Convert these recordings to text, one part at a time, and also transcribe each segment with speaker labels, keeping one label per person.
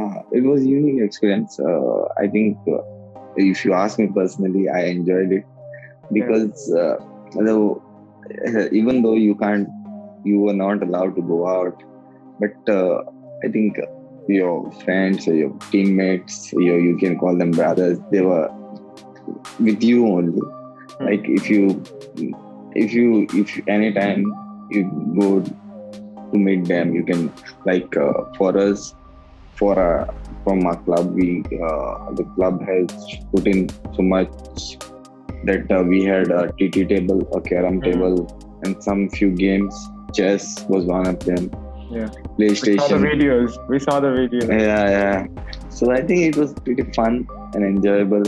Speaker 1: uh, it was unique experience. Uh, I think uh, if you ask me personally, I enjoyed it because uh, though, uh, even though you can't, you were not allowed to go out, but uh, I think your friends or your teammates, your you can call them brothers, they were with you only. Like if you, if you, if anytime you go to meet them, you can like uh, for us for uh, from our club we uh, the club has put in so much that uh, we had a tt table a carom
Speaker 2: Mhm.
Speaker 1: table and some few games chess was one of them
Speaker 2: Yeah. We saw the
Speaker 1: playstation
Speaker 2: videos. We saw the videos.
Speaker 1: yeah yeah so i think it was pretty fun and enjoyable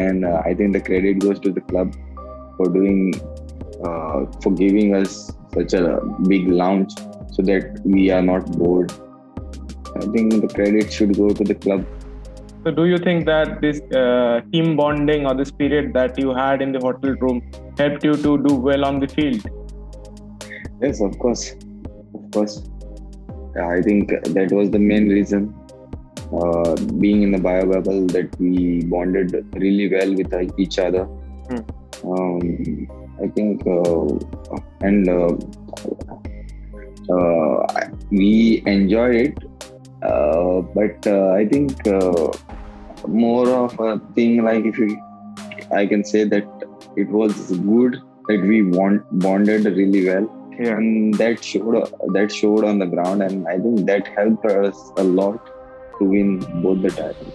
Speaker 1: and uh, i think the credit goes to the club for doing uh, for giving us such a big lounge so that we are not bored i think the credit should go to the club
Speaker 2: So, do you think that this uh, team bonding or the spirit that you had in the hotel room helped you to do well on the field?
Speaker 1: Yes, of course, of course. I think that was the main reason. Uh, being in the bio bubble, that we bonded really well with each other.
Speaker 2: Hmm.
Speaker 1: Um, I think, uh, and uh, uh, we enjoyed it. Uh, but uh, I think uh, more of a thing like if you, I can say that it was good that we want bonded really well
Speaker 2: Yeah.
Speaker 1: and that showed that showed on the ground and i think that helped us a lot to win both the titles